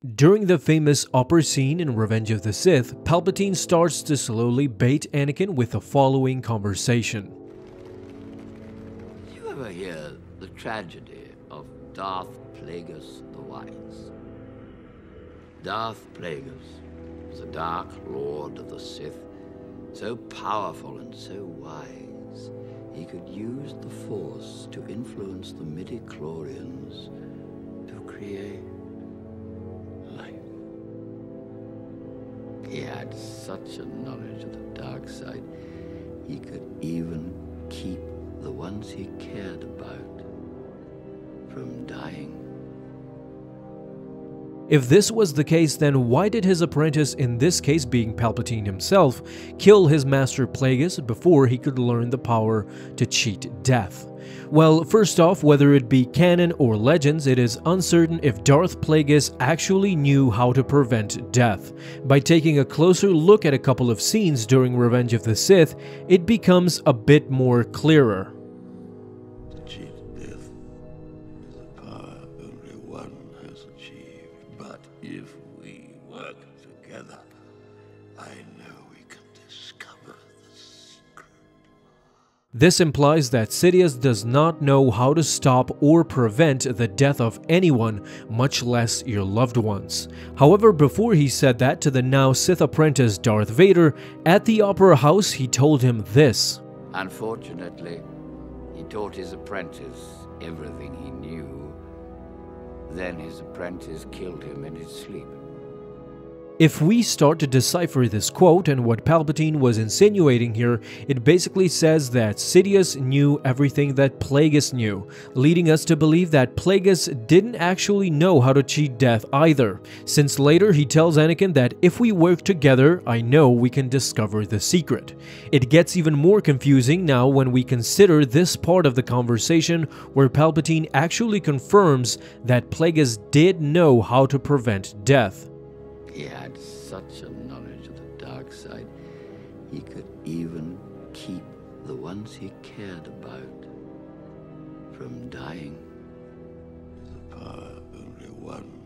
During the famous upper scene in Revenge of the Sith, Palpatine starts to slowly bait Anakin with the following conversation. Did you ever hear the tragedy of Darth Plagueis the Wise? Darth Plagueis was dark lord of the Sith, so powerful and so wise, he could use the Force to influence the midi-chlorians to create He had such a knowledge of the dark side, he could even keep the ones he cared about from dying. If this was the case, then why did his apprentice, in this case being Palpatine himself, kill his master Plagueis before he could learn the power to cheat death? Well, first off, whether it be canon or legends, it is uncertain if Darth Plagueis actually knew how to prevent death. By taking a closer look at a couple of scenes during Revenge of the Sith, it becomes a bit more clearer. If we work together, I know we can discover this implies that Sidious does not know how to stop or prevent the death of anyone, much less your loved ones. However, before he said that to the now Sith apprentice Darth Vader, at the Opera House he told him this. Unfortunately, he taught his apprentice everything he knew. Then his apprentice killed him in his sleep. If we start to decipher this quote and what Palpatine was insinuating here, it basically says that Sidious knew everything that Plagueis knew, leading us to believe that Plagueis didn't actually know how to cheat death either, since later he tells Anakin that if we work together, I know we can discover the secret. It gets even more confusing now when we consider this part of the conversation where Palpatine actually confirms that Plagueis did know how to prevent death. He had such a knowledge of the dark side, he could even keep the ones he cared about from dying. The power only one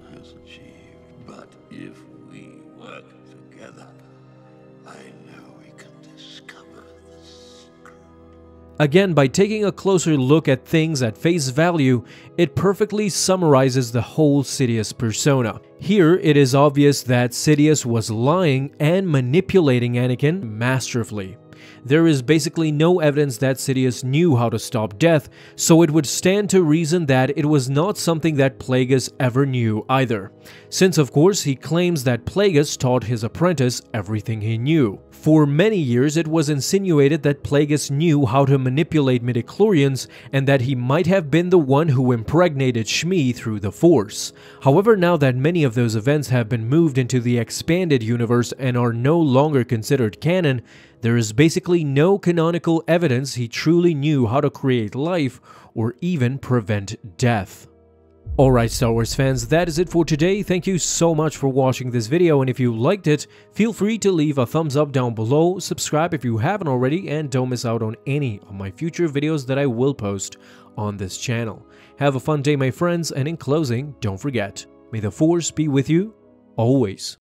Again, by taking a closer look at things at face value, it perfectly summarizes the whole Sidious persona. Here, it is obvious that Sidious was lying and manipulating Anakin masterfully. There is basically no evidence that Sidious knew how to stop death, so it would stand to reason that it was not something that Plagueis ever knew either, since of course he claims that Plagueis taught his apprentice everything he knew. For many years it was insinuated that Plagueis knew how to manipulate midichlorians and that he might have been the one who impregnated Shmi through the Force. However, now that many of those events have been moved into the expanded universe and are no longer considered canon, there is basically no canonical evidence he truly knew how to create life or even prevent death. Alright Star Wars fans, that is it for today. Thank you so much for watching this video and if you liked it, feel free to leave a thumbs up down below, subscribe if you haven't already, and don't miss out on any of my future videos that I will post on this channel. Have a fun day my friends, and in closing, don't forget, may the Force be with you always.